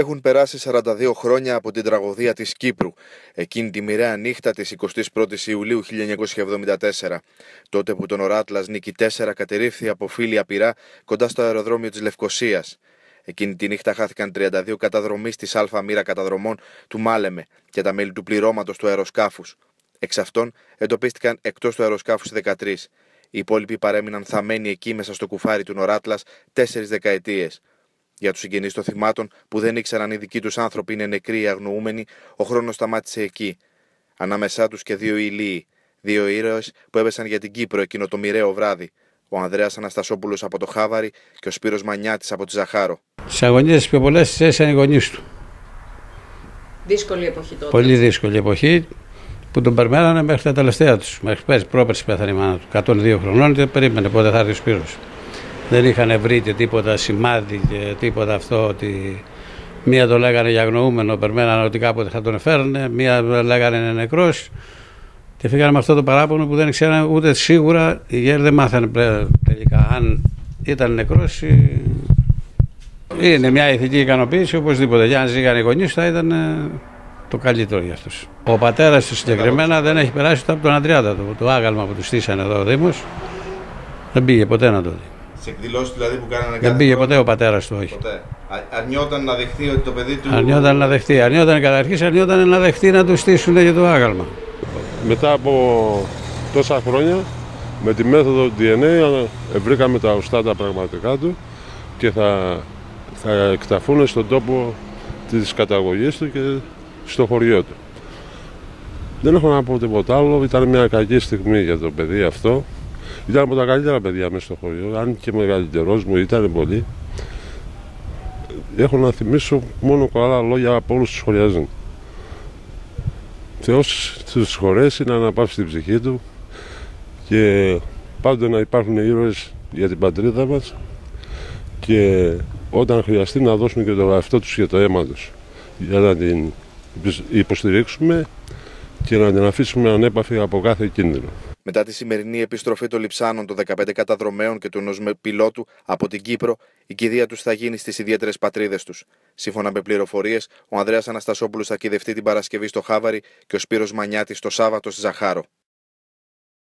Έχουν περάσει 42 χρόνια από την τραγωδία της Κύπρου, εκείνη τη μοιραία νύχτα της 21ης Ιουλίου 1974, τότε που τον Οράτλας Νίκη 4 κατερρίφθη από φίλη απειρά κοντά στο αεροδρόμιο της Λευκοσίας. Εκείνη τη νύχτα χάθηκαν 32 καταδρομείς της Α μοίρα καταδρομών του Μάλεμε και τα μέλη του πληρώματος του αεροσκάφους. Εξ αυτών εντοπίστηκαν εκτός του αεροσκάφους 13. Οι υπόλοιποι παρέμειναν θαμένοι εκεί μέσα στο κουφάρι του Νοράτλας τέσσερις δεκαετίες. Για τους συγγενείς των θυμάτων που δεν ήξεραν οι δικοί τους άνθρωποι είναι νεκροί ή αγνοούμενοι, ο χρόνος σταμάτησε εκεί. Ανάμεσά τους και δύο ηλίοι, δύο ήρωες που έπεσαν για την Κύπρο εκείνο το μοιραίο βράδυ. Ο Ανδρέας Αναστασόπουλος από το Χάβαρι και ο Σπύρος Μανιάτης από τη Ζαχάρο. Τι αγωνίες τι πιο πολλές τι έσαι οι γονείς του. Δύσκολη εποχή τότε. Πολύ δύσκολη εποχή που τον περιμένανε μέχρι τα τελευταία τους. Μέχρι πέρσι, πρόπερση πέθανε η μάνα του. 102 χρονών και περίμενε πότε θα έρθει ο Σπύρος δεν είχαν βρει και τίποτα σημάδι και τίποτα αυτό ότι μία το λέγανε για αγνοούμενο, περμένανε ότι κάποτε θα τον εφέρνε, μία λέγανε είναι νεκρός και φύγανε με αυτό το παράπονο που δεν ξέρανε ούτε σίγουρα οι γέροι δεν μάθανε τελικά αν ήταν νεκρός ή... Είναι μια ηθική ικανοποίηση οπωσδήποτε. Για αν ζήγανε οι γονείς θα ήταν το καλύτερο για αυτούς. Ο πατέρας του συγκεκριμένα δεν έχει περάσει ούτε από τον Αντριάτα το, το άγαλμα που του στήσανε εδώ ο Δήμος. Δεν πήγε ποτέ να το δει. Σε εκδηλώσεις δηλαδή που κάνανε Δεν πήγε ποτέ ο πατέρας του, όχι. Ποτέ. Αρνιόταν να δεχτεί ότι το παιδί του. Αρνιόταν να δεχτεί. Αρνιόταν καταρχήν, αρνιόταν να δεχτεί να του στήσουν για το άγαλμα. Μετά από τόσα χρόνια, με τη μέθοδο DNA βρήκαμε τα ουστά τα πραγματικά του και θα, θα εκταφούν στον τόπο της καταγωγής του και στο χωριό του. Δεν έχω να πω τίποτα άλλο, ήταν μια κακή στιγμή για το παιδί αυτό. Ήταν από τα καλύτερα παιδιά μέσα στο χωριό, αν και μεγαλύτερό μου ήταν πολύ. Έχω να θυμίσω μόνο καλά λόγια από όλους τους σχολιάζουν. Θεός του συγχωρέσει να αναπαύσει την ψυχή του και πάντοτε να υπάρχουν ήρωες για την πατρίδα μας και όταν χρειαστεί να δώσουμε και το εαυτό τους και το αίμα τους για να την υποστηρίξουμε και να την αφήσουμε ανέπαφη από κάθε κίνδυνο. Μετά τη σημερινή επιστροφή των λιψάνων των 15 καταδρομέων και του ενός πιλότου από την Κύπρο, η κηδεία τους θα γίνει στις ιδιαίτερες πατρίδες τους. Σύμφωνα με πληροφορίες, ο Ανδρέας Αναστασόπουλος θα κυδευτεί την Παρασκευή στο Χάβαρι και ο Σπύρος Μανιάτης το Σάββατο στη Ζαχάρο.